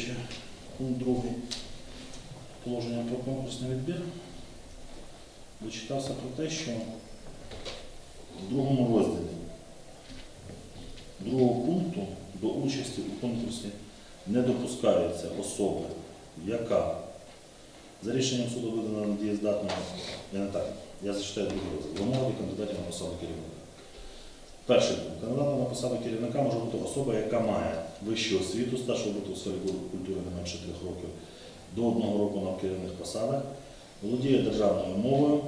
Анатолійовича, пункт другий положення про конкурсний відбір. Вичитався про те, що в другому розділі другого пункту до участі у конкурсі не допускається особа, яка за рішенням суду видана недієздатною, я не так, я зачитаю другий розділ, вимоги кандидатів на посаду керівника. Перший пункт. Кандидатом на посаду керівника може бути особа, яка має вищу освіту, стаж роботи у сфері культури не менше трьох років, до одного року на керівних посадах, володіє державною мовою,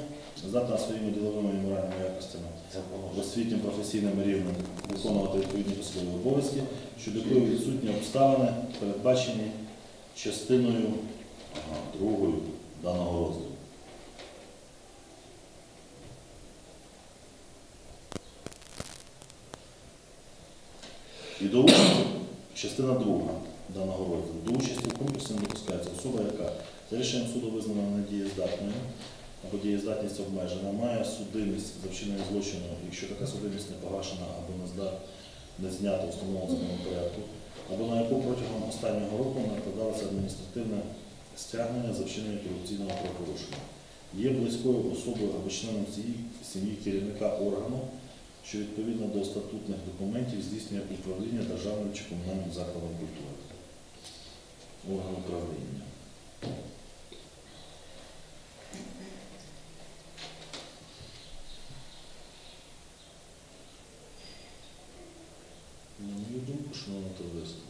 здатна своїми діловими і моральними якостями освітнім професійним рівнем виконувати відповідні посадові обов'язки, щодо якої відсутні обставини, передбачені частиною другою даного розділу. І до участі, частина друга даного розділу, до участі в конкурсі не допускається особа, яка за рішенням суду визнана недієздатною або дієздатність обмежена, має судимість за вчинення злочину, якщо така судимість не погашена або не, зда, не знята в установленому порядку, або на яку протягом останнього року накладалося адміністративне стягнення за вчинення корупційного правопорушення. Є близькою особою або членом цієї сім'ї керівника органу, що відповідно до статутних документів здійснює управління державним чи комунальним закладом культури. Орган управління. На мою думку, шановне товариство.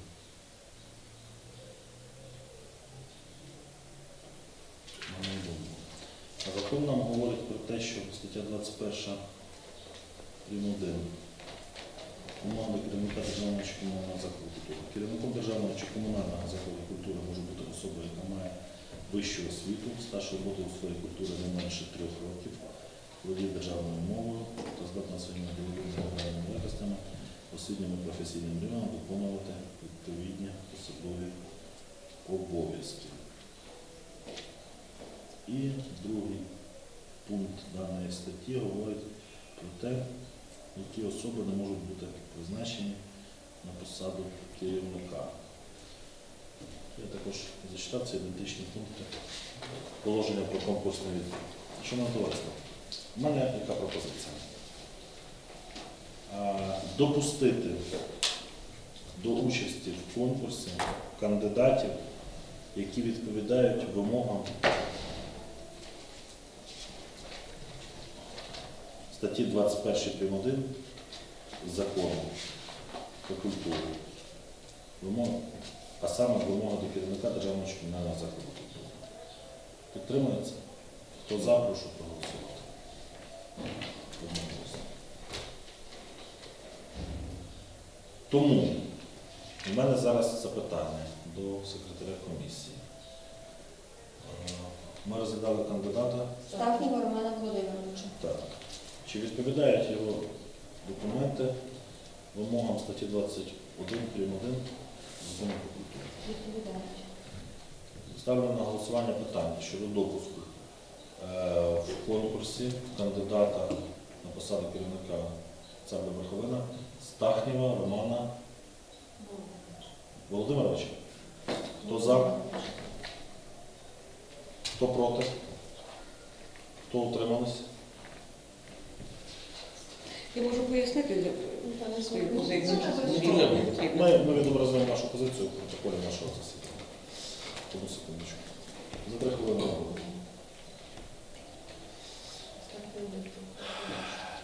На мою думку. А закон нам говорить про те, що стаття 21 прим. 1 Вимога до керівника державного чи комунального закладу культури. Керівником державного чи комунального закладу культури може бути особа, яка має вищу освіту, стаж роботи у сфері культури не менше трьох років, володіє державною мовою та здатна своїми діловими якостями освітнім і професійним рівнем виконувати відповідні посадові обов'язки. І другий пункт даної статті говорить про те, які особи не можуть бути призначені на посаду керівника. Я також зачитав ці ідентичні пункти положення про конкурсний відбір. Шановне товариство, у мене яка пропозиція? Допустити до участі в конкурсі кандидатів, які відповідають вимогам статті 21 прим. 1 закону про культуру. А саме вимога до керівника державного комунального закладу культури. Підтримується? Хто за, прошу проголосувати. Тому у мене зараз запитання до секретаря комісії. Е, Ми розглядали кандидата. Стахнєва Романа Володимировича. Так. Чи відповідають його документи вимогам статті 21 прим. 1 закону про культуру? Відповідають. Ставлю на голосування питання щодо допуску е, в конкурсі кандидата на посаду керівника Царля Верховина Стахнєва Романа Володимировича. Хто за? Хто проти? Хто утримався? Я можу пояснити свою позицію. Ми, ми відобразуємо нашу позицію в протоколі нашого засідання. Одну секундочку. За три хвилини.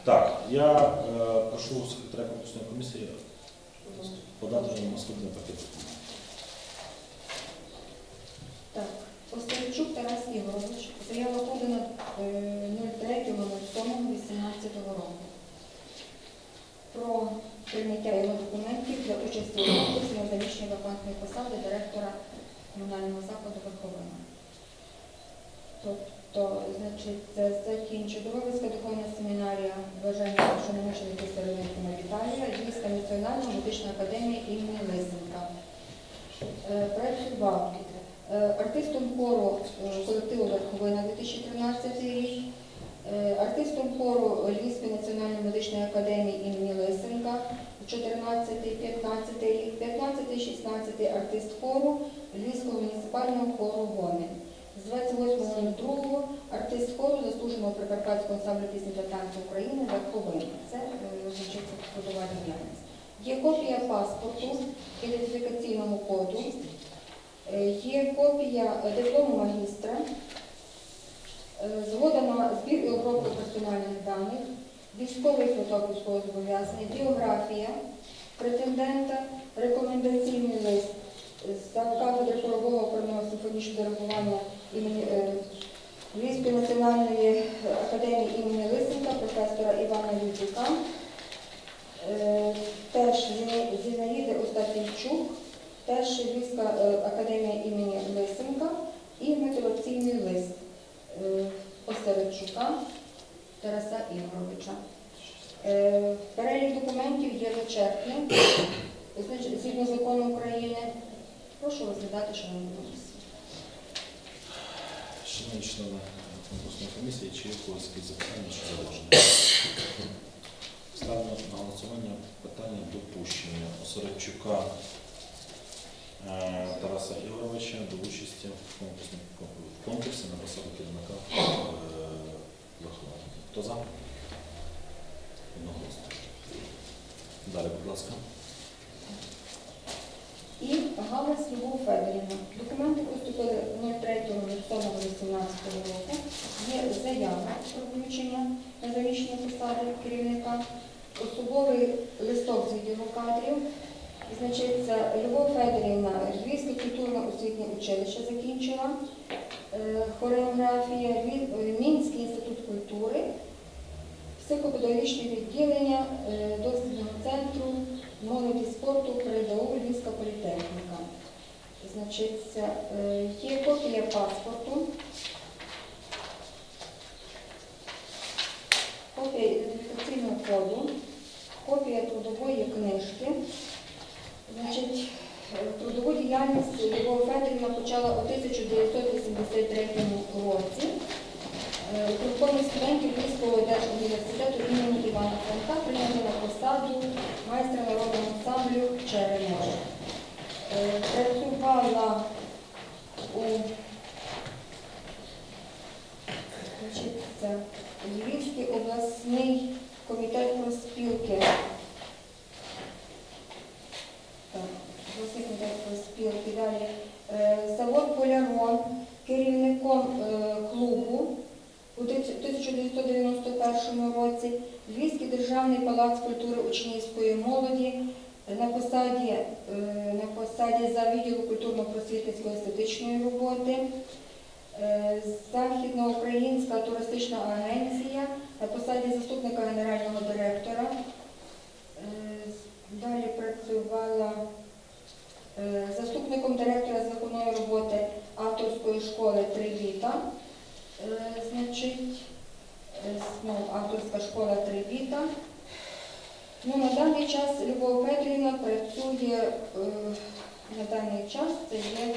Так, я е, прошу секретаря конкурсної комісії подати нам наступний пакет. Так. Остапчук Тарас Ігорович. Заява подана е, 03.07.18 року. Про прийняття його документів для участі у конкурсі на заміщення вакантної посади директора комунального закладу Верховина. Тобто, значить, це закінчує Довговицька духовна семінарія може йти Северинська Віталія, Львівська національна медична академія імені Лисенка. Е, Працював е, артистом хору е, колективу Верховина 2013 рік, артистом хору Львівської національної медичної академії імені Лисенка 14-15 рік, 15-16 артист хору вокального хору Гомін. З 28.02 артист хору заслуженого Прикарпатського ансамблю пісні та танцю України Верховина. Це е, значить трудова діяльність. Є копія паспорту, ідентифікаційного коду, е, є копія е, диплому магістра, е, на збір і обробку персональних даних, військовий квиток військовозобов'язаний, біографія претендента, рекомендаційний лист з кафедри хорового окремого симфонічного диригування імені е, Львівської національної академії імені Лисенка, професора Івана Юдюка, е, теж Зінаїди Остапійчук, теж Львівська е, академія імені Лисенка і мотиваційний лист. Е, Осередчука Тараса Ігоровича. Е, Перелік документів є вичерпним. Згідно закону України, прошу розглядати шановні комісії. Шановні члени конкурсної комісії, чи є запитання чи зауваження? Ставлю на голосування питання допущення Осередчука Тараса Ігоровича до участі в конкурсі, в конкурсі на посаду керівника е, Верховної. Хто за? Одноголосно. Далі, будь ласка. І Галас Любов Федорівна. Документи поступили 03.07.18 року. Є заява про включення на заміщення посади керівника, особовий листок з відділу кадрів. Значить, Любов Федорівна, Львівське культурно-освітнє училище закінчила, е, хореографія, е, Мінський інститут культури, психопедагогічне відділення е, дослідного центру молоді спорту ПРДУ Львівська політехніка. Значить, є копія паспорту, копія ідентифікаційного коду, копія трудової книжки. Значить, е, трудову діяльність Любов Федорівна почала у 1983 році. Е, Групами студентів Львівського держуніверситету імені Івана Франка прийняли на посаду майстра народного ансамблю Черемош. Е, Працювала у Львівський обласний комітет проспілки. Так, обласний комітет проспілки. Далі. Е, Завод Полярон, керівником е, клубу у 1991 році Львівський державний палац культури учнівської молоді на посаді, е, на посаді за відділу культурно-просвітницької естетичної роботи, е, Західноукраїнська туристична агенція на посаді заступника генерального директора. Далі працювала заступником директора з роботи авторської школи Тривіта. Е, Значить, е, авторська школа Тривіта. Ну, на даний час Любов Петрівна працює е, на даний час це є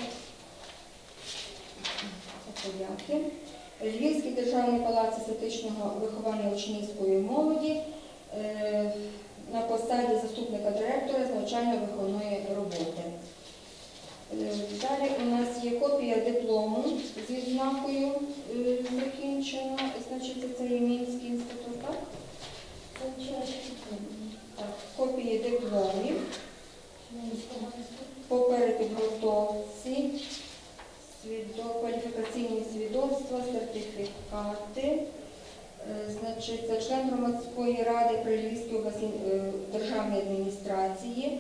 це поляки. Львівський державний палац естетичного виховання учнівської молоді на посаді заступника директора з навчально-виховної роботи. Далі у нас є копія диплому з відзнакою е, закінчена. Значить, це є Мінський інститут, так? Так, копії дипломів по перепідготовці, кваліфікаційні свідоцтва, сертифікати. Е, Значить, це член громадської ради при Львівській е, державній адміністрації.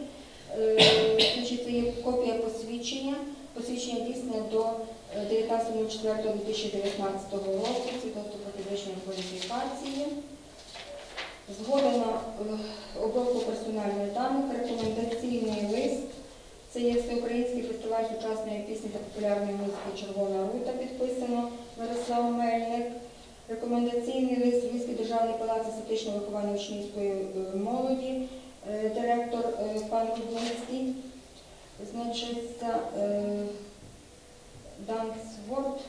Значить, це є копія посвідчення. Посвідчення дійсне до е, 19.04.2019 року, свідоцтво про підвищення кваліфікації. Згода на е, обробку персональних даних, рекомендаційний лист. Це є Всеукраїнський фестиваль сучасної пісні та популярної музики Червона рута, підписано Мирослав Мельник. Рекомендаційний лист Львівський державний палац естетичного виховання учнівської е, молоді, е, директор е, пан Рудницький. Значить, е, Данк Сворд,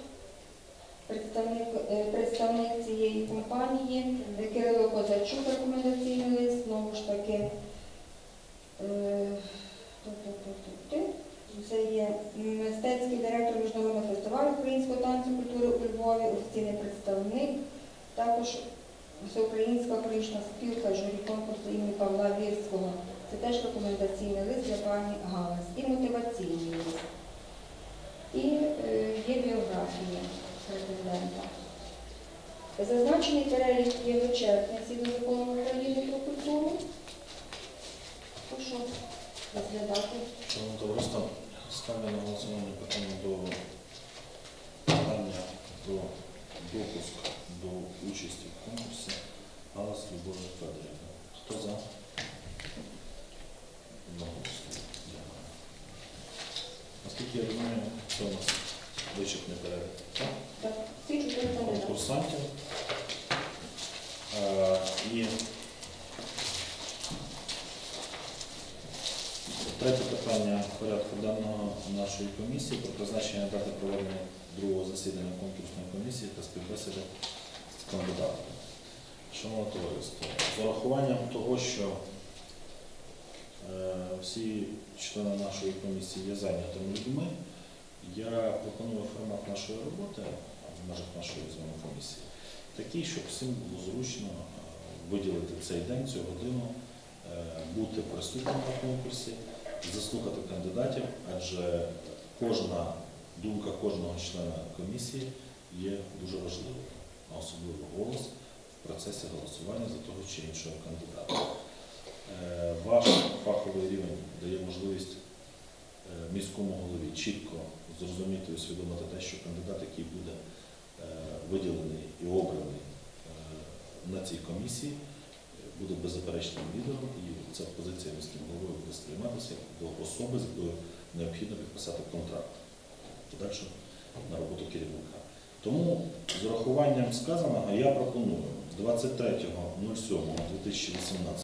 е, представник, цієї компанії, Кирило Козачук, рекомендаційний лист, знову ж таки, е, це є мистецький директор Міжнародного фестивалю українського танцю культури у Львові, офіційний представник, також всеукраїнська хронічна спілка журі конкурсу імені Павла Вірського. Це теж рекомендаційний лист для пані Галас. І мотиваційний лист. І е, є біографія претендента. Зазначений перелік є вичерпний згідно закону України про культуру. Прошу розглядати. Шановне товариство, ставлю на голосування питання до питання про допуск до участі в конкурсі Галас Любові Федорівна. Хто за? Одноголосно. Дякую. Наскільки я розумію, це у нас вичерпний перелік. Так? Так, всі чотири кандидати. конкурсантів. Е, І третє питання порядку денного нашої комісії про призначення дати проведення другого засідання конкурсної комісії та співбесіди з кандидатами. Шановне товариство, з урахуванням того, що е, всі члени нашої комісії є зайнятими людьми, я пропоную формат нашої роботи в межах нашої з вами комісії такий, щоб всім було зручно е, виділити цей день, цю годину, е, бути присутнім на конкурсі, заслухати кандидатів, адже кожна думка кожного члена комісії є дуже важливою, а особливо голос в процесі голосування за того чи іншого кандидата. Е, Ваш фаховий рівень дає можливість міському голові чітко зрозуміти усвідомити те, що кандидат, який буде е, виділений і обраний е, на цій комісії, буде беззаперечним лідером, і ця позиція міським головою буде сприйматися до особи, з якою необхідно підписати контракт подальше на роботу керівника. Тому з урахуванням сказаного я пропоную 23.07.2018